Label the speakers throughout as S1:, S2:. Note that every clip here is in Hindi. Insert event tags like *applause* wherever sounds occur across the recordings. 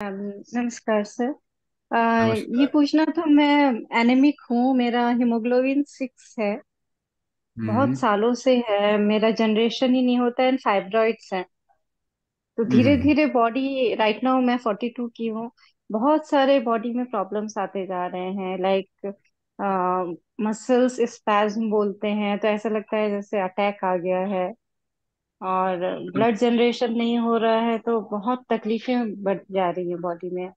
S1: नमस्कार सर। अ, ये
S2: नमस्कार।
S1: पूछना था मैं एनेमिक हूँ मेरा हिमोग्लोबिन सिक्स है। बहुत
S2: हम्म।
S1: सालों से है मेरा जनरेशन ही नहीं होता है फाइब्रॉइड्स है। तो धीरे
S2: हम्म।
S1: धीरे बॉडी राइट नाउ मैं फोर्टी टू की हूँ बहुत सारे बॉडी में प्रॉब्लम्स आते जा रहे हैं लाइक मसल्स स्पैज्म बोलते हैं तो ऐसा लगता है जैसे अटैक आ गया है। और ब्लड जनरेशन नहीं हो रहा है तो बहुत तकलीफें बढ़ जा रही है बॉडी में।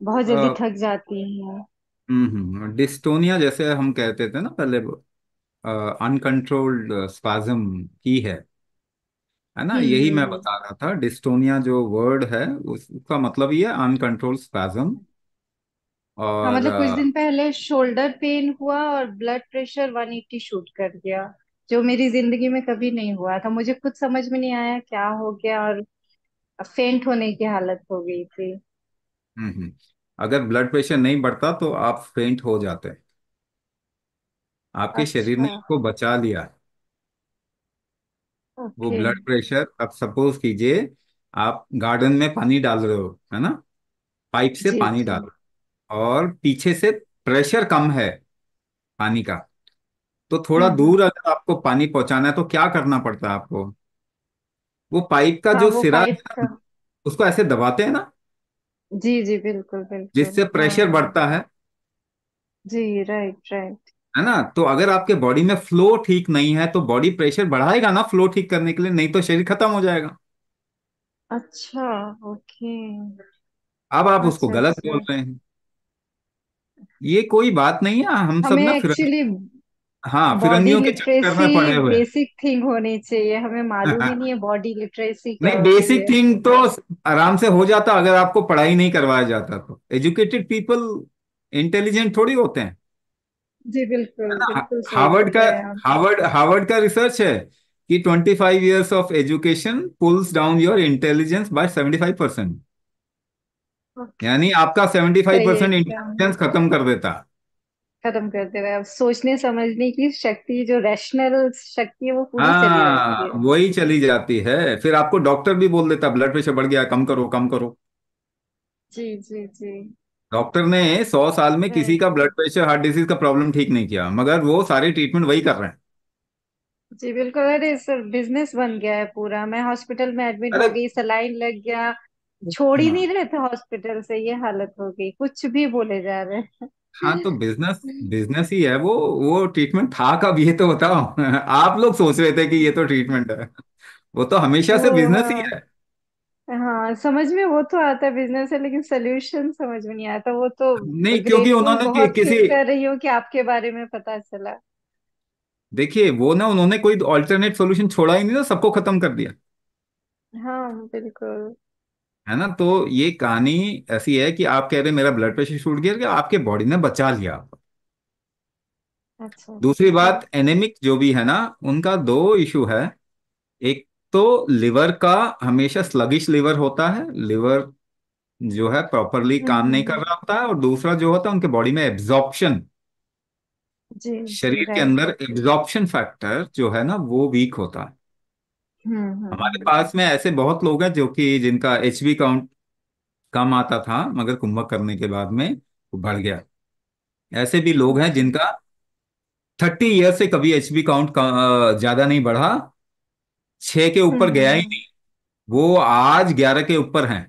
S1: बहुत जल्दी
S2: अ,
S1: थक जाती हैं।
S2: हम्म डिस्टोनिया जैसे हम कहते थे ना पहले अनकंट्रोल्ड स्पाज्म की है। है ना?
S1: हम्म
S2: यही
S1: हम्म
S2: मैं
S1: हम्म।
S2: बता रहा था डिस्टोनिया जो वर्ड है उसका मतलब ये अनकंट्रोल्ड स्पाज्म
S1: हाँ
S2: और
S1: मतलब कुछ
S2: अ,
S1: दिन पहले शोल्डर पेन हुआ और ब्लड प्रेशर 180 शूट कर गया। जो मेरी ज़िंदगी में कभी नहीं हुआ था। मुझे खुद समझ में नहीं आया क्या हो गया और फेंट होने की हालत हो गई थी।
S2: हम्म अगर ब्लड प्रेशर नहीं बढ़ता तो आप फेंट हो जाते आपके शरीर
S1: अच्छा।
S2: ने आपको बचा लिया। वो
S1: ओके।
S2: ब्लड प्रेशर अब सपोज़ कीजिए आप गार्डन में पानी डाल रहे हो है ना? पाइप से
S1: जी।
S2: पानी
S1: जी
S2: डाल और पीछे से प्रेशर कम है पानी का। तो थोड़ा
S1: हम्म।
S2: दूर अगर आपको पानी पहुंचाना है तो क्या करना पड़ता है आपको? वो पाइप का
S1: हाँ
S2: जो
S1: वो
S2: सिरा है
S1: पाइप का
S2: ना उसको ऐसे दबाते हैं ना?
S1: जी जी बिल्कुल बिल्कुल।
S2: जिससे
S1: हाँ
S2: प्रेशर
S1: हाँ।
S2: बढ़ता है।
S1: जी राइट राइट।
S2: है ना? तो अगर आपके बॉडी में फ्लो ठीक नहीं है तो बॉडी प्रेशर बढ़ाएगा ना फ्लो ठीक करने के लिए? नहीं तो शरीर खत्म हो जाएगा।
S1: अच्छा ओके।
S2: अब आप उसको
S1: अच्छा
S2: गलत
S1: अच्छा।
S2: बोल रहे हैं। ये कोई बात नहीं है हम सब
S1: हमें
S2: ना फिर
S1: एक्चुअली
S2: हाँ
S1: बॉडी
S2: फिरंगियों के चक्कर में पड़े हुए।
S1: बेसिक थिंग होनी चाहिए हमें मालूम ही नहीं
S2: है
S1: बॉडी लिटरेसी क्या
S2: नहीं
S1: होती
S2: बेसिक
S1: है।
S2: थिंग तो आराम से हो जाता अगर आपको पढ़ाई नहीं करवाया जाता तो। एजुकेटेड पीपल इंटेलिजेंट थोड़ी होते हैं।
S1: जी
S2: है
S1: बिल्कुल बिल्कुल सही
S2: हार्वर्ड
S1: बोल
S2: का
S1: रहे हैं आप।
S2: हार्वर्ड हार्वर्ड का रिसर्च है कि twenty five years of education pulls down your intelligence by seventy five percent यानी आपका सेवेंटी फाइव
S1: सही है
S2: परसेंट
S1: एकदम
S2: इंटेलिजेंस खत्म कर देता।
S1: खत्म करते हुए अब सोचने समझने की शक्ति जो रैशनल शक्ति है वो पूरी चली जाती
S2: हाँ।
S1: है
S2: वही चली जाती है। फिर आपको डॉक्टर भी बोल देता ब्लड प्रेशर बढ़ गया कम करो कम करो।
S1: जी जी जी।
S2: डॉक्टर ने सौ साल में किसी का ब्लड प्रेशर हार्ट डिज़ीज़ का प्रॉब्लम ठीक नहीं किया मगर वो सारे ट्रीटमेंट वही कर रहे हैं।
S1: जी बिल्कुल। अरे सर बिज़नेस बन गया है पूरा। मैं हॉस्पिटल में एडमिट
S2: अरे
S1: हो गई सलाइन लग गया। छोड़ ही
S2: हाँ।
S1: नहीं रहे थे हॉस्पिटल से ये हालत हो गई। कुछ भी बोले जा रहे
S2: हाँ। तो बिज़नेस बिज़नेस ही है वो वो ट्रीटमेंट था कब ये तो बताओ। *laughs* आप लोग सोच रहे थे कि ये तो ट्रीटमेंट है। वो तो हमेशा से बिज़नेस ही
S1: हाँ।
S2: है।
S1: हाँ समझ में वो तो आता है बिज़नेस है लेकिन सोल्यूशन समझ में नहीं आता। वो तो
S2: नहीं क्योंकि
S1: ग्रेटफुल
S2: उन्होंने कि,
S1: बहुत फील
S2: किसी
S1: कर रही हूँ कि आपके बारे में पता चला।
S2: देखिए वो ना उन्होंने कोई अल्टरनेट सॉल्यूशन छोड़ा ही नहीं ना सबको खत्म कर दिया।
S1: हाँ बिल्कुल।
S2: है ना? तो ये कहानी ऐसी है कि आप कह रहे मेरा ब्लड प्रेशर शूट गया आपके बॉडी ने बचा लिया।
S1: अच्छा।
S2: दूसरी बात एनेमिक जो भी है ना उनका दो इशू है। एक तो लिवर का हमेशा स्लगिश लिवर होता है। लिवर जो है प्रॉपरली
S1: हम्म
S2: काम नहीं कर
S1: हम्म
S2: रहा होता है और दूसरा जो होता है उनके बॉडी में एब्जॉर्प्शन
S1: जी
S2: शरीर के
S1: राइट
S2: अंदर एब्जॉर्प्शन फैक्टर जो है ना वो वीक होता है। हमारे
S1: हम्म।
S2: पास में ऐसे बहुत लोग हैं जो कि जिनका एचबी काउंट कम आता था मगर कुंभक करने के बाद में वो बढ़ गया। ऐसे भी लोग हैं जिनका थर्टी ईयर से कभी एचबी काउंट ज़्यादा नहीं बढ़ा। छह के
S1: हम्म
S2: ऊपर गया ही
S1: हम्म।
S2: नहीं वो आज ग्यारह के ऊपर हैं।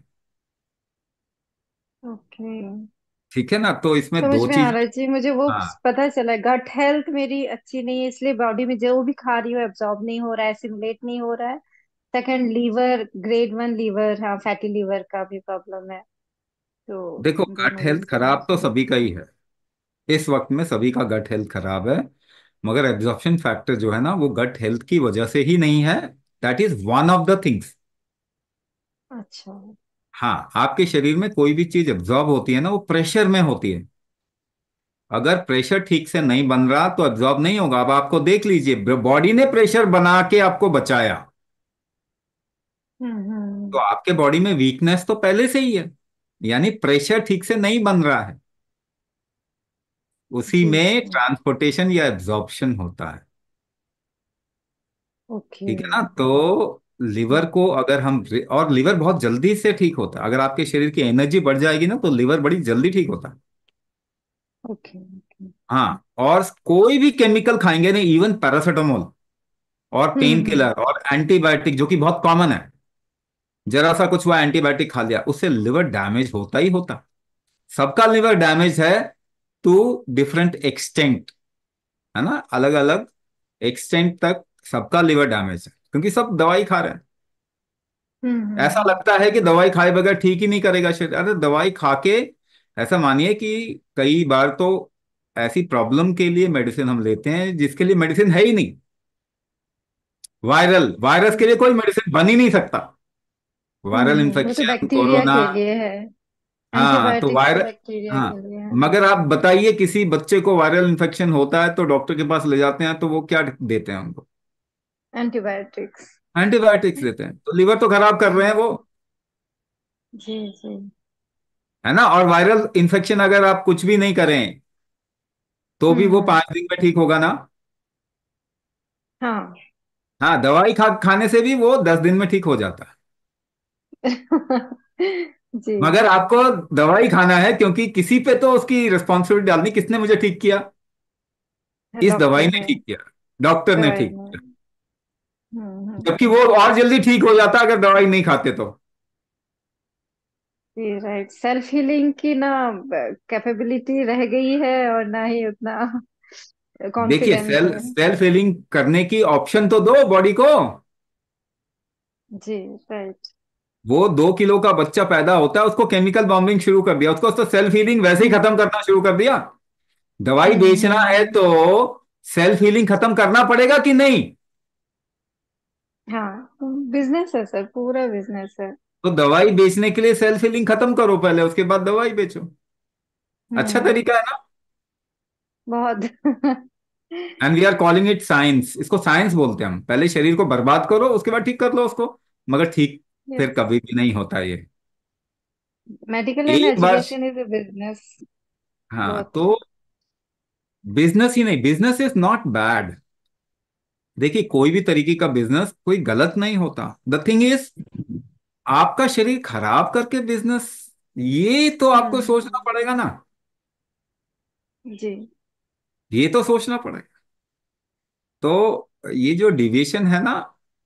S1: ओके।
S2: ठीक है ना? तो इसमें
S1: समझ
S2: दो
S1: में आ
S2: चीज़
S1: रहा है जी मुझे वो
S2: हाँ।
S1: पता चला गट हेल्थ मेरी अच्छी नहीं है इसलिए बॉडी में जो भी खा रही हूँ एब्जॉर्ब नहीं हो रहा है एसिमिलेट नहीं हो रहा है। Second liver grade one liver हाँ फैटी लीवर का भी प्रॉब्लम है। तो
S2: देखो गट
S1: दोनों
S2: हेल्थ
S1: रीजन
S2: खराब तो सभी का ही है। इस वक्त में सभी का गट हेल्थ खराब है मगर एब्जॉर्प्शन फैक्टर जो है ना वो गट हेल्थ की वजह से ही नहीं है। That is one of the things
S1: अच्छा।
S2: हाँ आपके शरीर में कोई भी चीज़ एब्जॉर्ब होती है ना वो प्रेशर में होती है। अगर प्रेशर ठीक से नहीं बन रहा तो एब्जॉर्ब नहीं होगा। अब आपको देख लीजिए बॉडी ने प्रेशर बना के आपको बचाया।
S1: हम्म
S2: तो
S1: हम्म
S2: आपके बॉडी में वीकनेस तो पहले से ही है। यानी प्रेशर ठीक से नहीं बन रहा है। उसी में ट्रांसपोर्टेशन या एब्जॉर्प्शन होता है। ठीक है ना? तो लिवर को अगर हम और लिवर बहुत जल्दी से ठीक होता है। अगर आपके शरीर की एनर्जी बढ़ जाएगी ना तो लिवर बड़ी जल्दी ठीक होता है।
S1: ओके
S2: हाँ और कोई भी केमिकल खाएँगे नहीं इवन पैरासिटामोल और
S1: हम्म
S2: पेन
S1: हम्म।
S2: किलर और एंटीबायोटिक जो कि बहुत कॉमन है। जरा सा कुछ हुआ एंटीबायोटिक खा लिया उससे लिवर डैमेज होता ही होता। सबका लिवर डैमेज है टू डिफरेंट एक्सटेंट है ना? अलग अलग एक्सटेंट तक सबका लिवर डैमेज है। क्योंकि सब दवाई खा रहे हैं।
S1: हम्म
S2: ऐसा
S1: हम्म
S2: लगता है कि दवाई खाए बगैर ठीक ही नहीं करेगा शरीर। अरे दवाई खा के ऐसा मानिए कि कई बार तो ऐसी प्रॉब्लम के लिए मेडिसिन हम लेते हैं जिसके लिए मेडिसिन है ही नहीं। वायरल वायरस के लिए कोई मेडिसिन बन ही नहीं सकता। वायरल
S1: हम्म, तो
S2: इन्फेक्शन कोरोना।
S1: के लिए है।
S2: हाँ तो
S1: तो
S2: वायरल है। मगर आप बताइए किसी बच्चे को वायरल इन्फेक्शन होता है तो डॉक्टर के पास ले जाते हैं तो वो क्या देते हैं उनको?
S1: एंटीबायोटिक्स
S2: एंटीबायोटिक्स देते हैं। तो लीवर तो खराब कर रहे हैं वो।
S1: जी जी।
S2: है ना? और वायरल इन्फेक्शन अगर आप कुछ भी नहीं करें तो भी वो
S1: हम्म।
S2: पाँच दिन में ठीक होगा ना?
S1: हाँ।
S2: हाँ दवाई खा खाने से भी वो दस दिन में ठीक हो जाता है। *laughs*
S1: जी।
S2: मगर आपको दवाई खाना है क्योंकि किसी पे तो उसकी रिस्पॉन्सिबिलिटी डालनी किसने मुझे ठीक किया? इस दवाई ने ठीक किया। डॉक्टर ने ठीक किया। जबकि वो और जल्दी ठीक हो जाता अगर दवाई नहीं खाते तो।
S1: राइट सेल्फ हीलिंग की ना कैपेबिलिटी रह गई है और ना ही उतना
S2: देखिए
S1: कॉन्फिडेंस
S2: सेल सेल्फ हीलिंग करने की ऑप्शन तो दो बॉडी को।
S1: जी राइट
S2: वो दो किलो का बच्चा पैदा होता है उसको केमिकल बॉम्बिंग शुरू कर दिया। उसको तो सेल्फ हीलिंग वैसे ही
S1: हम्म
S2: खत्म करना शुरू कर दिया। दवाई
S1: हम्म
S2: बेचना
S1: हम्म।
S2: है
S1: हम्म।
S2: तो सेल्फ हीलिंग खत्म करना पड़ेगा कि नहीं?
S1: हाँ बिज़नेस है सर पूरा बिज़नेस है।
S2: तो दवाई बेचने के लिए सेल्फ हीलिंग खत्म करो पहले उसके बाद दवाई बेचो। अच्छा
S1: हम्म।
S2: तरीका है ना?
S1: बहुत।
S2: And we are calling it science इसको साइंस बोलते हैं हम। पहले शरीर को बर्बाद करो उसके बाद ठीक कर लो उसको। मगर ठीक फिर
S1: यस
S2: कभी भी नहीं होता ये।
S1: मेडिकल एंड
S2: एक बार
S1: एजुकेशन इज़ अ बिज़नेस
S2: हाँ
S1: बोथ
S2: तो बिज़नेस ही नहीं बिज़नेस इज़ नॉट बैड देखिए कोई भी तरीके का बिज़नेस कोई गलत नहीं होता। द थिंग इज़ आपका शरीर खराब करके बिज़नेस ये तो आपको सोचना
S1: हम्म
S2: पड़ेगा ना।
S1: जी।
S2: ये तो सोचना पड़ेगा। तो ये जो डिविएशन है ना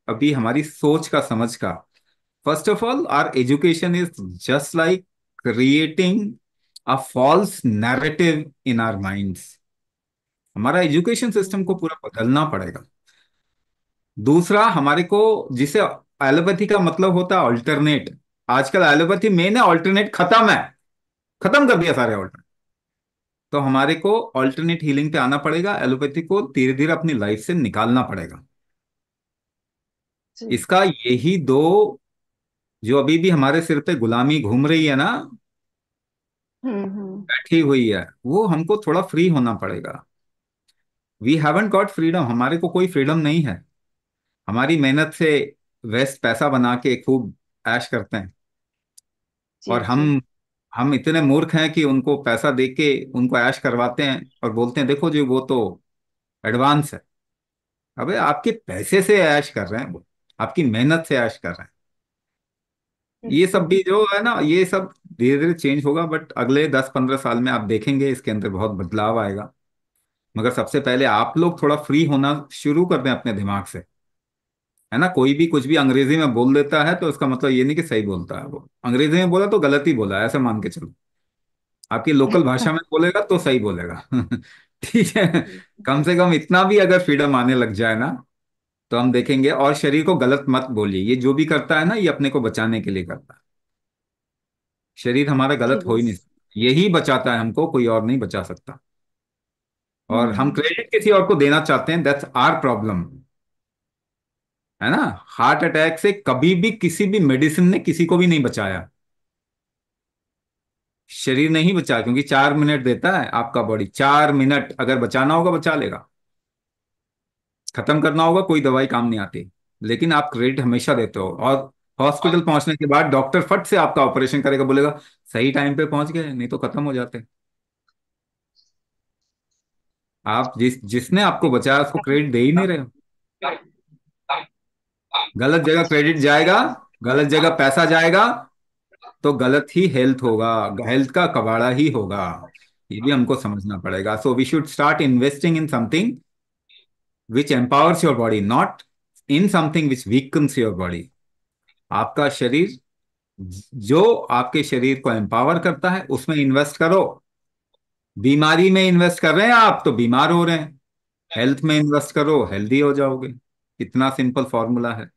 S2: अभी हमारी सोच का समझ का first of all our education is just like creating a false narrative in our minds हमारा एजुकेशन सिस्टम को पूरा बदलना पड़ेगा। दूसरा हमारे को जिसे एलोपैथी का मतलब होता है ऑल्टरनेट आजकल एलोपैथी मेन है ऑल्टरनेट खत्म है। खत्म कर दिया सारे ऑल्टरनेट तो हमारे को ऑल्टरनेट हीलिंग पे आना पड़ेगा एलोपैथी को धीरे धीरे अपनी लाइफ से निकालना पड़ेगा। इसका यही दो जो अभी भी हमारे सिर पे गुलामी घूम रही है ना
S1: हम्म हम्म।
S2: बैठी हुई है वो हमको थोड़ा फ्री होना पड़ेगा। वी हैवंट गॉट फ्रीडम हमारे को कोई फ्रीडम नहीं है। हमारी मेहनत से वेस्ट पैसा बना के खूब ऐश करते हैं।
S1: जी
S2: और हम हम इतने मूर्ख हैं कि उनको पैसा दे के उनको ऐश करवाते हैं और बोलते हैं देखो जी वो तो एडवांस है। अबे आपके पैसे से ऐश कर रहे हैं वो आपकी मेहनत से ऐश कर रहे हैं। ये सब भी जो है ना ये सब धीरे धीरे चेंज होगा बट अगले दस पंद्रह साल में आप देखेंगे इसके अंदर बहुत बदलाव आएगा। मगर सबसे पहले आप लोग थोड़ा फ्री होना शुरू कर दें अपने दिमाग से। है ना? कोई भी कुछ भी अंग्रेज़ी में बोल देता है तो उसका मतलब ये नहीं कि सही बोलता है वो। अंग्रेज़ी में बोला तो गलत ही बोला ऐसे मान के चलो। आपकी लोकल भाषा में बोलेगा तो सही बोलेगा। *laughs* ठीक है? कम से कम इतना भी अगर फ्रीडम आने लग जाए ना तो हम देखेंगे और शरीर को गलत मत बोलिए। ये जो भी करता है ना ये अपने को बचाने के लिए करता है। शरीर हमारा गलत हो ही नहीं सकता। यही बचाता है हमको कोई और नहीं बचा सकता। और हम क्रेडिट किसी और को देना चाहते हैं दैट्स आर प्रॉब्लम है ना? हार्ट अटैक से कभी भी किसी भी मेडिसिन ने किसी को भी नहीं बचाया। शरीर नहीं बचा, क्योंकि चार मिनट देता है आपका बॉडी। चार मिनट, अगर बचाना होगा, बचा लेगा। खत्म करना होगा, कोई दवाई काम नहीं आती। लेकिन आप क्रेडिट हमेशा देते हो। और हॉस्पिटल पहुँचने के बाद डॉक्टर फट से आपका ऑपरेशन करेगा, बोलेगा, सही टाइम पे पहुँच गए, नहीं तो खत्म हो जाते। आप जिस, जिसने आपको बचाया, उसको क्रेडिट दे ही नहीं रहे हो। गलत जगह क्रेडिट जाएगा, गलत जगह पैसा जाएगा तो गलत ही हेल्थ होगा हेल्थ का कबाड़ा ही होगा। ये भी हमको समझना पड़ेगा। So we should start investing in something which empowers your body not in something which weakens your body आपका शरीर, जो आपके शरीर को एम्पावर करता है, उसमें इन्वेस्ट करो। बीमारी में इन्वेस्ट कर रहे हैं आप तो बीमार हो रहे हैं। हेल्थ में इन्वेस्ट करो हेल्दी हो जाओगे। इतना सिंपल फॉर्मूला है।